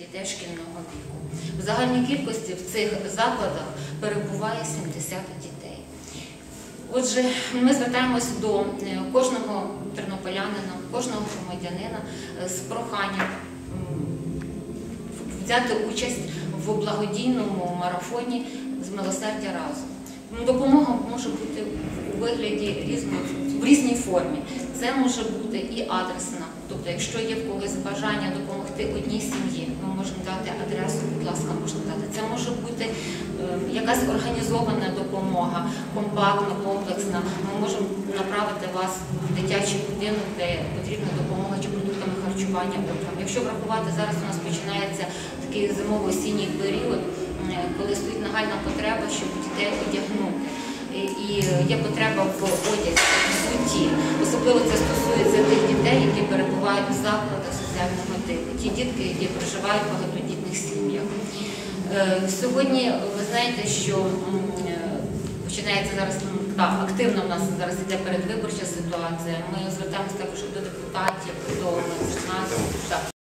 дітей шкільного віку. В загальній кількості в цих закладах перебуває 70 дітей. Отже, ми звертаємось до е, кожного тернополянина, кожного громадянина е, з проханням взяти участь в благодійному марафоні з милосердя разом. Допомога може бути у вигляді в різній формі. Це може бути і адресна. Тобто, якщо є в когось бажання допомогти одній сім'ї, можемо дати адресу, будь ласка, можна дати. Це може бути е, якась організована допомога, компактна, комплексна. Ми можемо направити вас в дитячий будинок, де потрібна допомога чи продуктами харчування утром. Якщо врахувати, зараз у нас починається такий зимово-осінній період, коли стоїть нагальна потреба, щоб дітей одягнути. І є потреба в одязі, в взутті. Особливо це стосується тих дітей, які перебувають в закладах соціального ті дітки, які проживають в багатодітних сім'ях. Е, Сьогодні ви знаєте, що е, починається зараз активно в нас зараз іде передвиборча ситуація. Ми звертаємося також до депутатів.